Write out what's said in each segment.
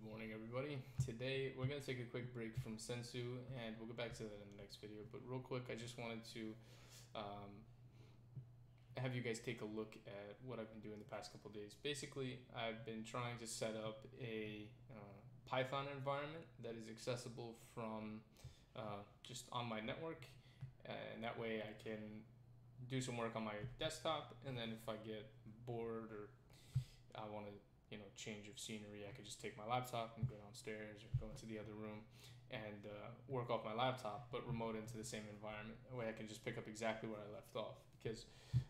Good morning, everybody. Today we're gonna take a quick break from Sensu, and we'll get back to that in the next video. But real quick, I just wanted to um, have you guys take a look at what I've been doing the past couple days. Basically, I've been trying to set up a uh, Python environment that is accessible from uh, just on my network, and that way I can do some work on my desktop, and then if I get bored or I want to you know change of scenery. I could just take my laptop and go downstairs or go into the other room and uh, work off my laptop but remote into the same environment that way i can just pick up exactly where i left off. Because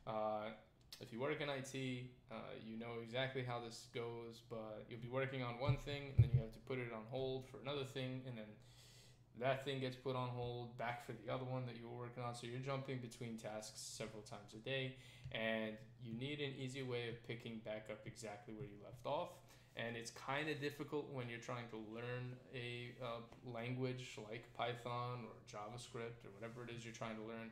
uh, if you work in it uh, you know exactly how this goes but you'll be working on one thing and then you have to put it on hold for another thing and then that thing gets put on hold back for the other one that you were working on. So you're jumping between tasks several times a day and you need an easy way of picking back up exactly where you left off. And it's kind of difficult when you're trying to learn a uh, language like python or javascript or whatever it is you're trying to learn.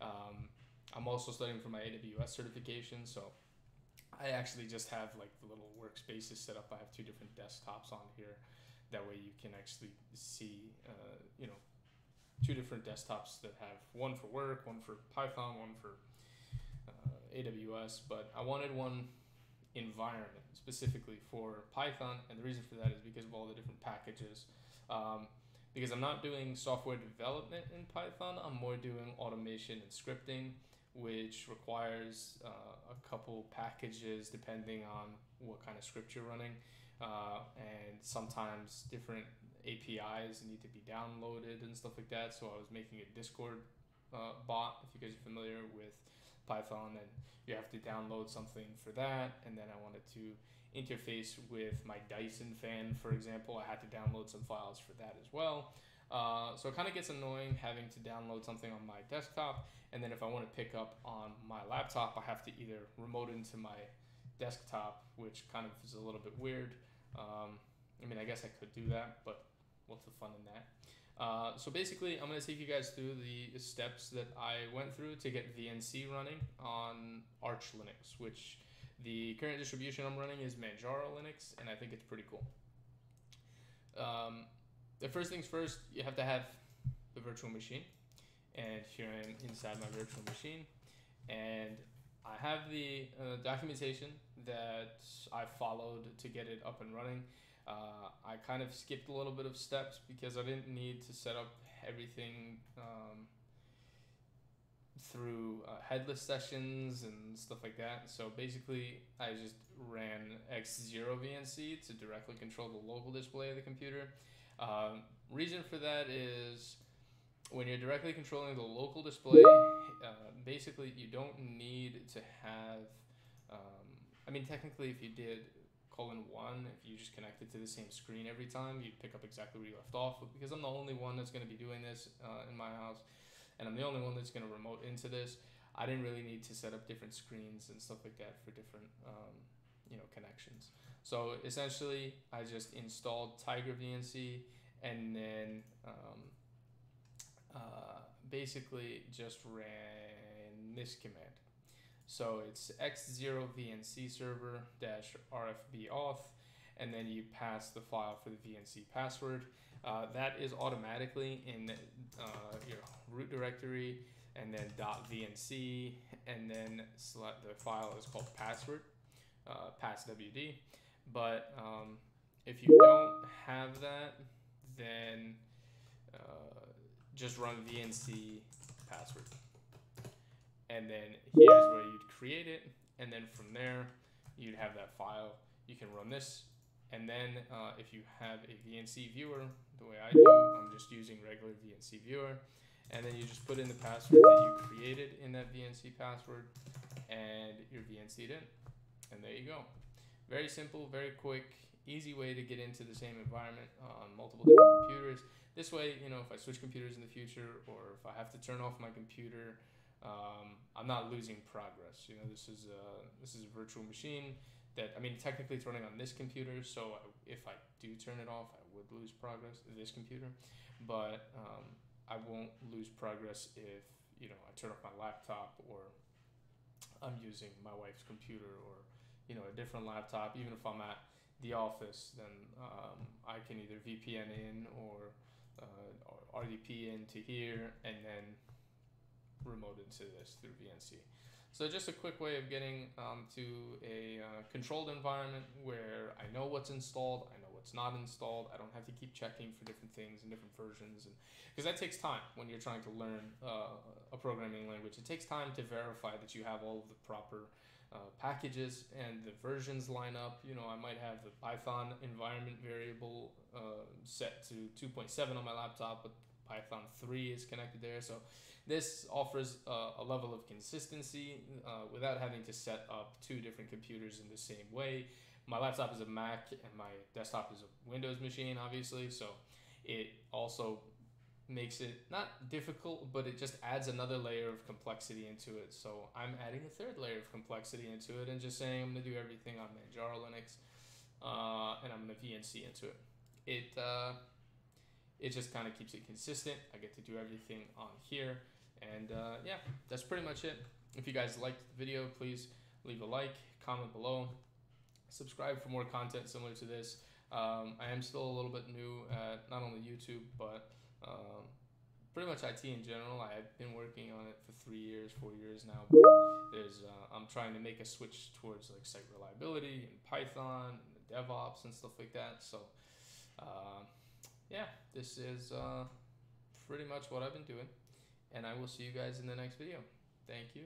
Um, i'm also studying for my aws certification so i actually just have like the little workspaces set up. I have two different desktops on here that way you can actually see uh, you know two different desktops that have one for work one for python one for uh, aws but i wanted one environment specifically for python and the reason for that is because of all the different packages. Um, because i'm not doing software development in python i'm more doing automation and scripting which requires uh, a couple packages depending on what kind of script you're running uh, and sometimes different APIs need to be downloaded and stuff like that. So I was making a Discord uh, bot, if you guys are familiar with Python, and you have to download something for that. And then I wanted to interface with my Dyson fan, for example. I had to download some files for that as well. Uh, so it kind of gets annoying having to download something on my desktop, and then if I want to pick up on my laptop, I have to either remote into my desktop, which kind of is a little bit weird, um, I mean, I guess I could do that, but what's the fun in that? Uh, so basically, I'm going to take you guys through the steps that I went through to get VNC running on Arch Linux, which the current distribution I'm running is Manjaro Linux, and I think it's pretty cool. Um, the first things first, you have to have the virtual machine, and here I am inside my virtual machine, and I have the uh, documentation that I followed to get it up and running. Uh, I kind of skipped a little bit of steps because I didn't need to set up everything um, through uh, headless sessions and stuff like that. So basically, I just ran X0 VNC to directly control the local display of the computer. Um, reason for that is when you're directly controlling the local display, uh, basically you don't need to have. Um, I mean, technically, if you did colon one, if you just connected to the same screen every time, you'd pick up exactly where you left off. But because I'm the only one that's going to be doing this uh, in my house, and I'm the only one that's going to remote into this, I didn't really need to set up different screens and stuff like that for different, um, you know, connections. So essentially, I just installed Tiger VNC, and then um, uh, basically just ran this command. So it's x0 VNC server dash RFB auth, and then you pass the file for the VNC password. Uh, that is automatically in uh, your root directory, and then .vnc, and then select the file is called password, uh, passwd. But um, if you don't have that, then uh, just run VNC password. And then here's where you'd create it. And then from there, you'd have that file. You can run this. And then uh, if you have a VNC viewer, the way I do, I'm just using regular VNC viewer. And then you just put in the password that you created in that VNC password and you're VNC'd in. And there you go. Very simple, very quick, easy way to get into the same environment on multiple different computers. This way, you know, if I switch computers in the future or if I have to turn off my computer, um, I'm not losing progress. You know, this is a this is a virtual machine that I mean, technically it's running on this computer. So if I do turn it off, I would lose progress this computer, but um, I won't lose progress if you know I turn off my laptop or I'm using my wife's computer or you know a different laptop. Even if I'm at the office, then um, I can either VPN in or, uh, RDP into here and then remote to this through VNC. So just a quick way of getting um, to a uh, controlled environment where I know what's installed, I know what's not installed. I don't have to keep checking for different things and different versions, and because that takes time when you're trying to learn uh, a programming language. It takes time to verify that you have all of the proper uh, packages and the versions line up. You know, I might have the Python environment variable uh, set to 2.7 on my laptop, but Python 3 is connected there. So this offers a level of consistency uh, without having to set up two different computers in the same way. My laptop is a Mac and my desktop is a Windows machine, obviously. So it also makes it not difficult, but it just adds another layer of complexity into it. So I'm adding a third layer of complexity into it and just saying I'm going to do everything on Manjaro Linux uh, and I'm going to VNC into it. It, uh, it just kind of keeps it consistent. I get to do everything on here. And uh, yeah, that's pretty much it. If you guys liked the video, please leave a like, comment below, subscribe for more content similar to this. Um, I am still a little bit new at not only YouTube, but um, pretty much IT in general. I have been working on it for three years, four years now. There's uh, I'm trying to make a switch towards like site reliability and Python and DevOps and stuff like that. So uh, yeah, this is uh, pretty much what I've been doing and I will see you guys in the next video. Thank you.